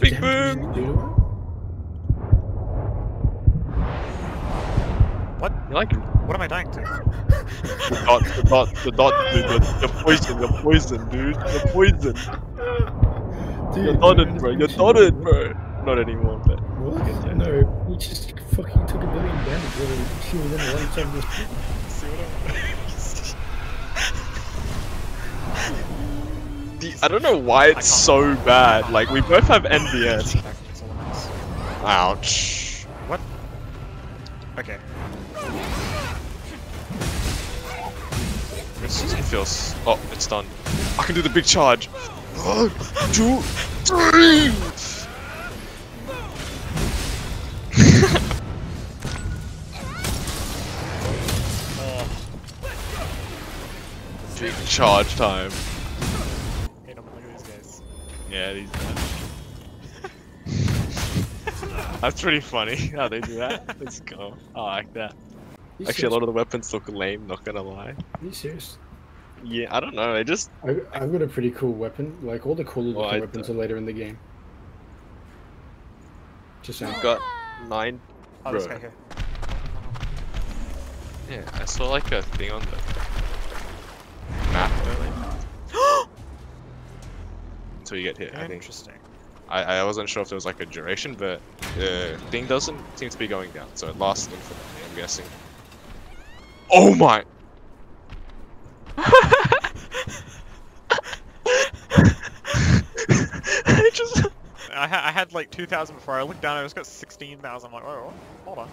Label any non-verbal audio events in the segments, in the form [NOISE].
Big boom. What? You like What am I dying to? the dot, the dot, the dot, dude. You're, you're poison, you're poison, dude. You're poison. You're dotted, bro. You're dotted, bro. Not anymore, but. What? No, he just fucking took a billion damage while he was in the one side of this See what I'm The, I don't know why it's so bad. Like we both have NBS. Ouch. What? Okay. This feels. Oh, it's done. I can do the big charge. One, [GASPS] two, three. [LAUGHS] Big charge time. Yeah, these. [LAUGHS] That's pretty funny [LAUGHS] how they do that. Let's go. I like that. You Actually, a lot of the weapons look lame. Not gonna lie. Are you serious? Yeah, I don't know. They just I, I've got a pretty cool weapon. Like all the cooler Well, looking I weapons are don't- later in the game. Just saying. got nine. Oh, this guy here. Yeah, I saw like a thing on the map earlier. Until you get hit, I think. Interesting. I, I wasn't sure if there was like a duration, but the thing doesn't seem to be going down, so it lasts infinitely, I'm guessing. Oh my! [LAUGHS] I just. I, ha I had like 2,000 before. I looked down, I just got 16,000. I'm like, oh, hold on.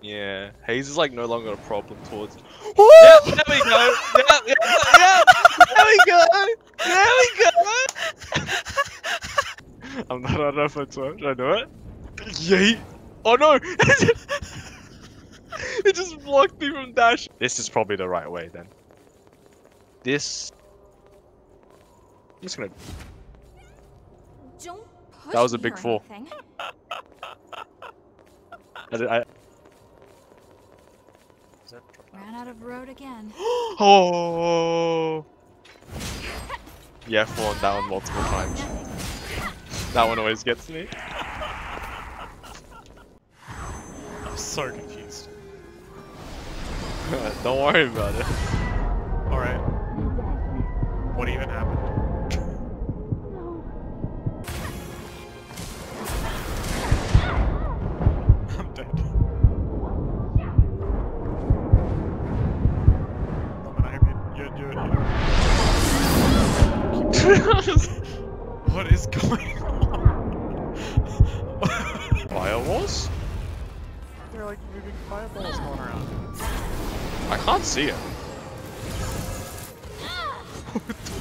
Yeah, Haze is like no longer a problem towards. [LAUGHS] Yeah, there we go. Yeah, yeah, yeah. There we go. There we go. I'm not. I don't know Should I do it? Yeet. Oh no! [LAUGHS] it just blocked me from dash. This is probably the right way then. This. I'm just gonna. Don't push That was a big or fall. [LAUGHS] I, did- I, Is that? Ran out of road again. [GASPS] [GASPS] oh. Yeah, fallen down multiple times. That one always gets me. I'm so confused. [LAUGHS] Don't worry about it. Alright. What even happened? [LAUGHS] I'm dead. You're, you're, you're... [LAUGHS] What is going on? Firewalls? There are like moving fireballs going around. I can't see it. [LAUGHS]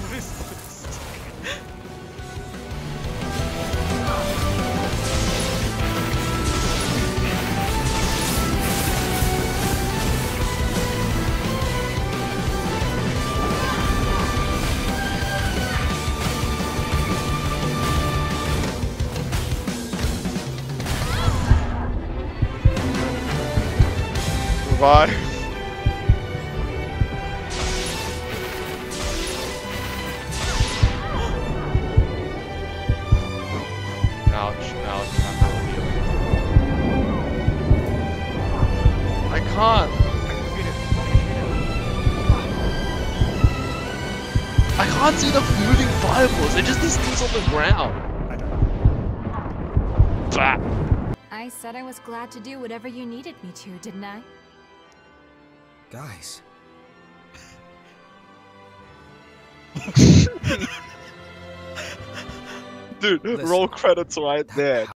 Revive. Ouch, ouch, ouch. I can't. I can't see the moving fireballs. They're just these things on the ground. I don't. Bah. I said I was glad to do whatever you needed me to, didn't I? Guys. [LAUGHS] Dude, Listen. roll credits right there.